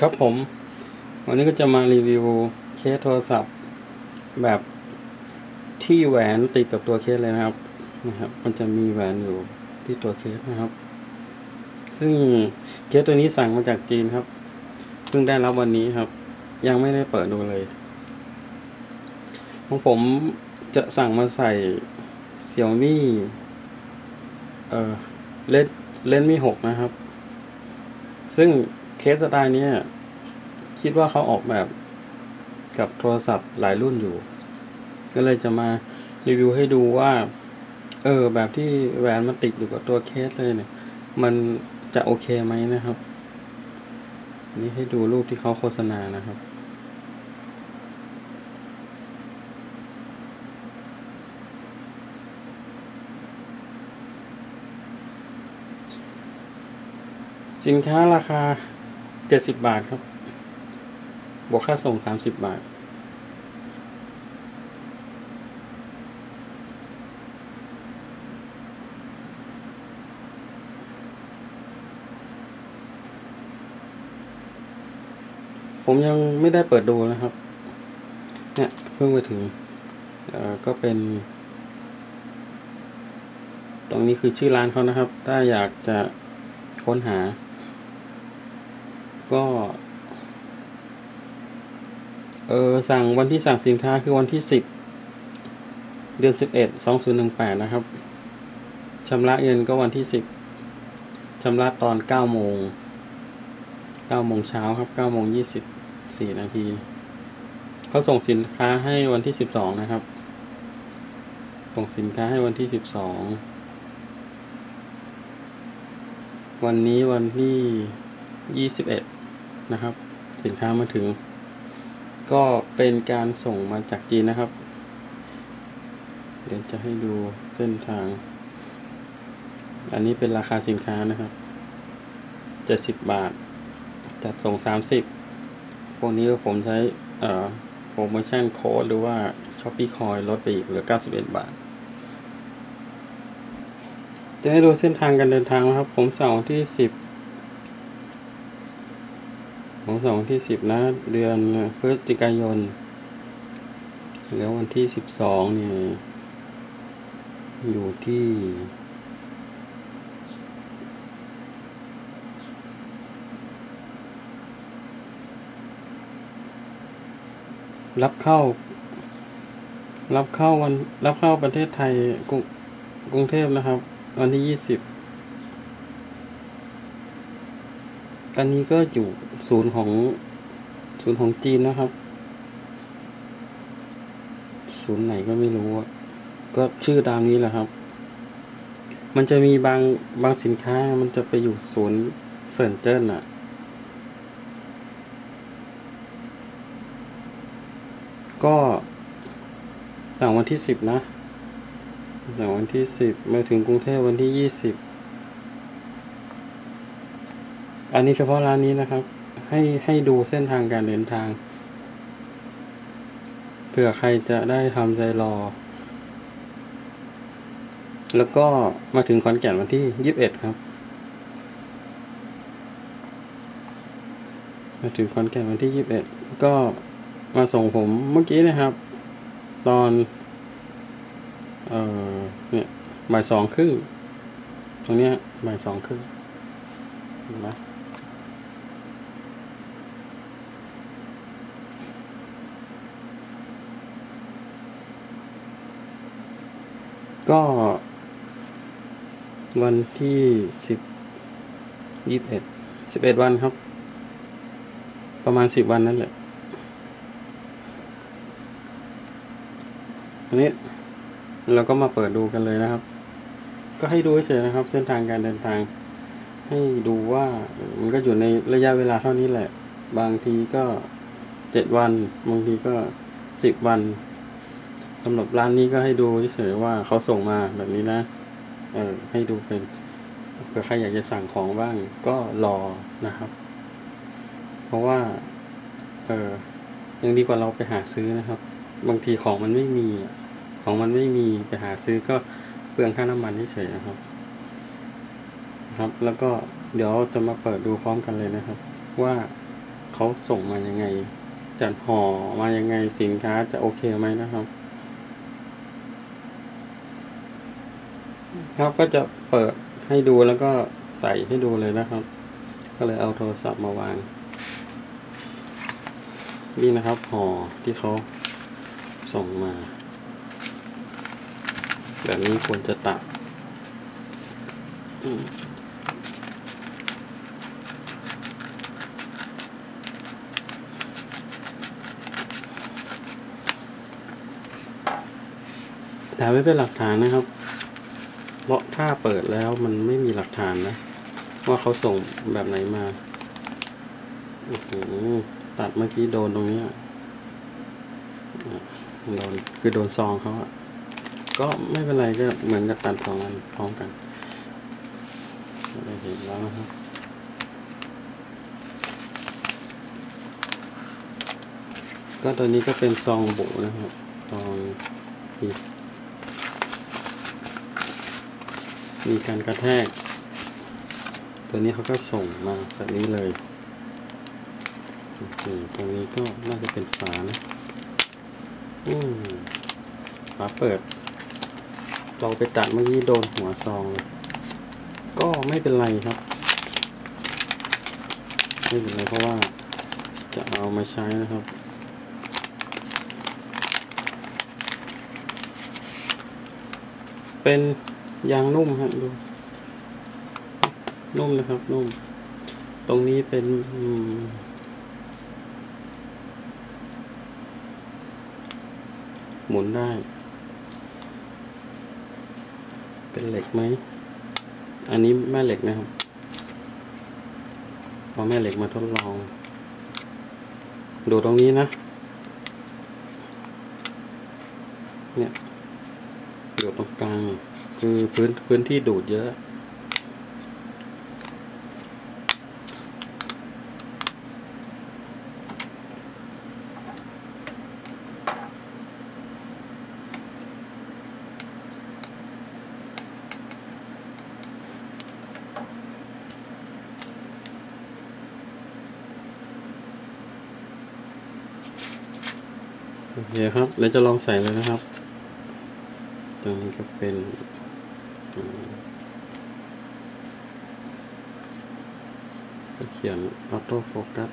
ครับผม วันนี้ก็จะมารีวิวเคสโทรศัพท์แบบที่แหวนติดกับตัวเคสเลยนะครับนะครับ มันจะมีแหวนอยู่ที่ตัวเคสนะครับ ซึ่งเคสตัวนี้สั่งมาจากจีนครับเพิ่งได้รับวันนี้ครับ ยังไม่ได้เปิดดูเลยของผมจะสั่งมาใส่เสี่ยวมี่เออเลนเลนมี่หกนะครับ ซึ่ง เคสสไตล์นี้คิดว่าเขาออกแบบกับโทรศัพท์หลายรุ่นอยู่ ก็เลยจะมารีวิวให้ดูว่า เออ แบบที่แหวนมันติดอยู่กับตัวเคสเลยเนี่ย มันจะโอเคไหมนะครับ นี่ให้ดูรูปที่เขาโฆษณานะครับสินค้าราคา เจ็ดสิบบาทครับ บวกค่าส่งสามสิบบาท ผมยังไม่ได้เปิดดูนะครับ เนี่ยเพิ่งไปถึงก็เป็น ตรงนี้คือชื่อร้านเขานะครับ ถ้าอยากจะค้นหา ก็เออสั่งวันที่สั่งสินค้าคือวันที่สิบเดือนสิบเอ็ดสองศูนย์หนึ่งแปดนะครับชำระเงินก็วันที่สิบชำระตอนเก้าโมงเก้าโมงเช้าครับเก้าโมงยี่สิบสี่นาทีเขาส่งสินค้าให้วันที่สิบสองนะครับ ส่งสินค้าให้วันที่สิบสองวันนี้วันที่ยี่สิบเอ็ด นะครับ สินค้ามาถึง ก็เป็นการส่งมาจากจีนนะครับ เดี๋ยวจะให้ดูเส้นทาง อันนี้เป็นราคาสินค้านะครับเจ็ดสิบบาท จัดส่งสามสิบพวกนี้ผมใช้โปรโมชั่นโค้ดหรือว่า Shopee Coin ลดไปอีกเหลือเก้าสิบเอ็ดบาท จะให้ดูเส้นทางการเดินทางนะครับ ผมสั่งที่สิบ ของสองที่สิบนะ เดือนพฤศจิกายน แล้ววันที่สิบสองเนี่ย อยู่ที่รับเข้า รับเข้าวัน รับเข้าประเทศไทยกรุงกรุงเทพนะครับ วันที่ยี่สิบ อันนี้ก็อยู่ศูนย์ของศูนย์ของจีนนะครับ ศูนย์ไหนก็ไม่รู้ก็ชื่อตามนี้แหละครับ มันจะมีบางบางสินค้ามันจะไปอยู่ศูนย์เซินเจิ้นอะก็สั่งวันที่สิบนะสั่งวันที่สิบมาถึงกรุงเทพวันที่ยี่สิบ อันนี้เฉพาะร้านนี้นะครับ ให้ให้ดูเส้นทางการเดินทาง เผื่อใครจะได้ทำใจรอ แล้วก็มาถึงขอนแก่นวันที่ยี่สิบเอ็ดครับ มาถึงขอนแก่นวันที่ยี่สิบเอ็ดก็มาส่งผมเมื่อกี้นะครับ ตอน เอ่อเนี่ยบ่ายสองครึ่งตรงเนี้ยบ่ายสองครึ่งเห็นไหม ก็ วันที่สิบยี่สิบเอ็ดสิบเอ็ดวันครับ ประมาณสิบวันนั่นแหละอันนี้เราก็มาเปิดดูกันเลยนะครับ ก็ให้ดูเฉยนะครับ เส้นทางการเดินทาง ให้ดูว่ามันก็อยู่ในระยะเวลาเท่านี้แหละ บางทีก็เจ็ดวัน บางทีก็สิบวัน สำหรับร้านนี้ก็ให้ดูเฉยๆว่าเขาส่งมาแบบนี้นะ เออให้ดูเป็นเผื่อใครอยากจะสั่งของบ้างก็รอนะครับ เพราะว่า เออยังดีกว่าเราไปหาซื้อนะครับ บางทีของมันไม่มี ของมันไม่มีไปหาซื้อก็เปลืองค่าน้ำมันเฉยๆนะครับ ครับ แล้วก็เดี๋ยวจะมาเปิดดูพร้อมกันเลยนะครับ ว่าเขาส่งมายังไงจัดห่อมายังไงสินค้าจะโอเคไหมนะครับ ครับก็จะเปิดให้ดูแล้วก็ใส่ให้ดูเลยนะครับ ก็เลยเอาโทรศัพท์มาวาง นี่นะครับห่อที่เขาส่งมา แบบนี้ควรจะตัดถ่ายไว้เป็นหลักฐานนะครับ เพราะถ้าเปิดแล้วมันไม่มีหลักฐานนะ ว่าเขาส่งแบบไหนมา โอ้โห ตัดเมื่อกี้โดนตรงนี้โดนคือโดนซองเขาอะก็ไม่เป็นไรก็เหมือนกับตัดสองอันพร้อมกันได้เห็นแล้วนะครับก็ตัวนี้ก็เป็นซองบุนะครับซองมี มีการกระแทก ตัวนี้เขาก็ส่งมาแบบนี้เลยตรงนี้ก็น่าจะเป็นฝานะอืฝาเปิด เราไปตัดเมื่อกี้โดนหัวซองเลยก็ไม่เป็นไรครับ ไม่เป็นไรเพราะว่าจะเอามาใช้นะครับเป็น ยางนุ่มฮะดู นุ่มนะครับ นุ่ม ตรงนี้เป็นหมุนได้ เป็นเหล็กไหม อันนี้แม่เหล็กนะครับเอาแม่เหล็กมาทดลอง ดูตรงนี้นะ เนี่ยดูตรงกลาง คือพื้นพื้นที่ดูดเยอะ โอเคครับ แล้วจะลองใส่เลยนะครับ ตรงนี้ก็เป็น อืมก็เขียน Auto Focus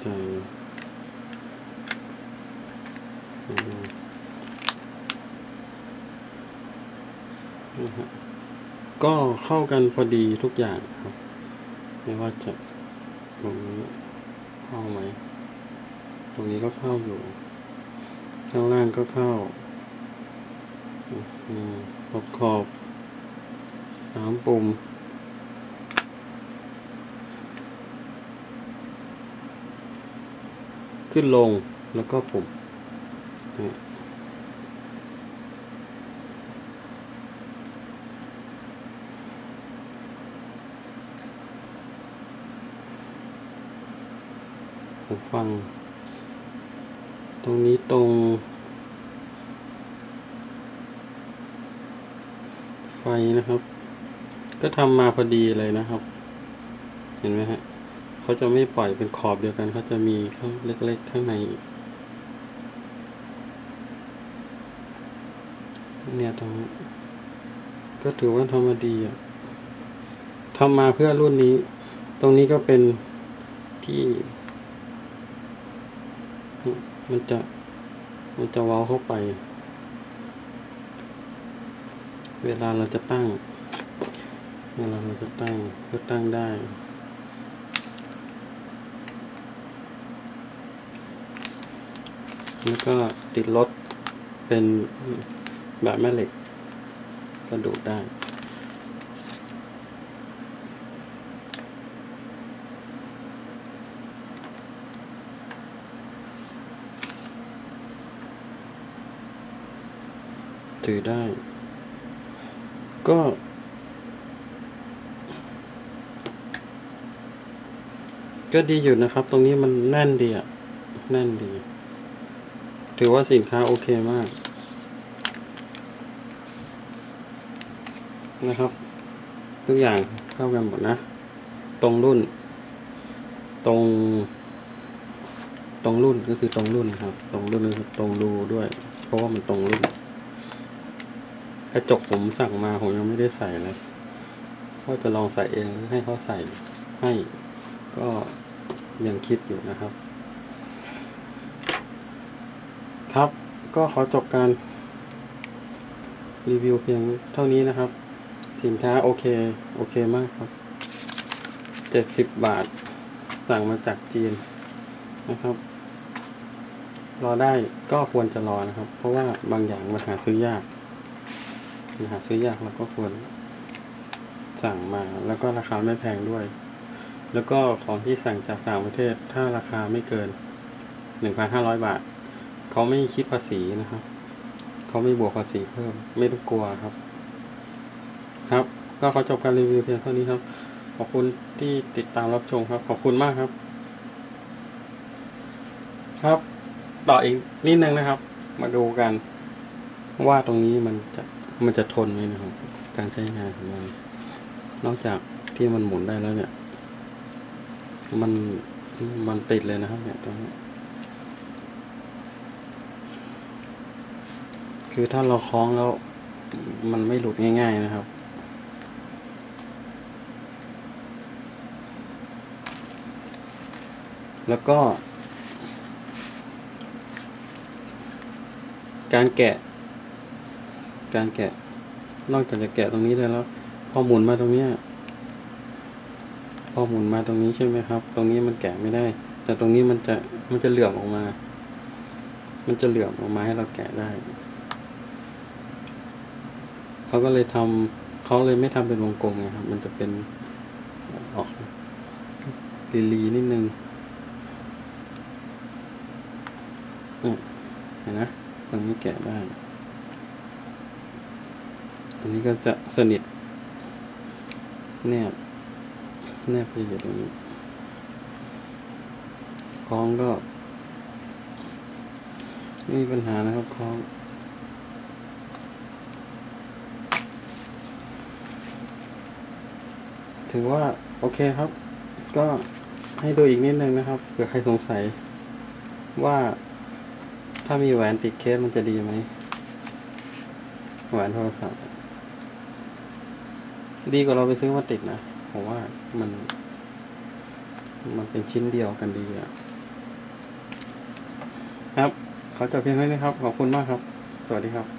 ใส่ฮะก็เข้ากันพอดีทุกอย่างครับ ไม่ว่าจะตรงนี้เข้าไหม ตรงนี้ก็เข้าอยู่ ข้างล่างก็เข้า ขอบขอบสามปุ่ม ขึ้นลงแล้วก็ปุ่มหูฟัง ตรงนี้ตรง ไฟ นะครับ ก็ทำมาพอดีเลยนะครับ เห็นไหมฮะเขาจะไม่ปล่อยเป็นขอบเดียวกันเขาจะมีข้างเล็กๆข้างในเนี่ยตรงก็ถือว่าทำมาดีอะทำมาเพื่อรุ่นนี้ ตรงนี้ก็เป็นที่ มันจะ มันจะเว้าเข้าไป เวลาเราจะตั้ง เวลาเราจะตั้งก็ตั้งได้แล้วก็ติดรถเป็นแบบแม่เหล็กก็ดูดได้ถือได้ ก็ ก็ดีอยู่นะครับ ตรงนี้มันแน่นดีอะแน่นดี ถือว่าสินค้าโอเคมาก นะครับ ทุกอย่างเข้ากันหมดนะ ตรงรุ่น ตรง ตรงรุ่นก็คือตรงรุ่นครับ ตรงรุ่นก็คือตรงรูด้วย เพราะว่ามันตรงรุ่น กระจกผมสั่งมาผมยังไม่ได้ใส่เลยว่าจะลองใส่เองให้เขาใส่ให้ก็ยังคิดอยู่นะครับ ครับก็ขอจบการรีวิวเพียงเท่านี้นะครับ สินค้าโอเค โอเคมากครับเจ็ดสิบบาท สั่งมาจากจีนนะครับ รอได้ก็ควรจะรอนะครับ เพราะว่าบางอย่างมันหาซื้อยาก หาซื้อยากเราก็ควรสั่งมาแล้วก็ราคาไม่แพงด้วย แล้วก็ของที่สั่งจากต่างประเทศถ้าราคาไม่เกินหนึ่งพันห้าร้อยบาท เขาไม่คิดภาษีนะครับ เขาไม่บวกภาษีเพิ่ม ไม่ต้องกลัวครับ ครับ ก็ขอจบการรีวิวเพียงเท่านี้ครับ ขอบคุณที่ติดตามรับชมครับ ขอบคุณมากครับ ครับ ต่ออีกนิดนึงนะครับ มาดูกัน ว่าตรงนี้มันจะ มันจะทนไหมนะครับ การใช้งานของมัน นอกจากที่มันหมุนได้แล้วเนี่ย มันมันติดเลยนะครับ เนี่ยตรงนี้คือถ้าเราคล้องแล้ว มันไม่หลุดง่าย ๆนะครับแล้วก็ การแกะ การแกะ นอกจากจะแกะตรงนี้ได้แล้ว พอหมุนมาตรงเนี้ยพอหมุนมาตรงนี้ใช่ไหมครับ ตรงนี้มันแกะไม่ได้ แต่ตรงนี้มันจะมันจะเหลื่อมออกมา มันจะเหลื่อมออกมาให้เราแกะได้ เขาก็เลยทำเขาเลยไม่ทำเป็นวงกลมไงครับ มันจะเป็นออกลีลีนิดนึงอืมเห็นนะ ตรงนี้แกะได้ อันนี้ก็จะสนิท แนบ แนบไปอยู่ตรงนี้คล้องก็ไม่มีปัญหานะครับคล้อง ถือว่า โอเคครับ ก็ให้ดูอีกนิดนึงนะครับเผื่อใครสงสัย ว่าถ้ามีแหวนติดเคสมันจะดีไหมแหวนโทรศัพท์ ดีกว่าเราไปซื้อมาติดนะผมว่ามัน มันเป็นชิ้นเดียวกันดีอะครับ เขาจบเพียงเท่านี้ครับ ขอบคุณมากครับ สวัสดีครับ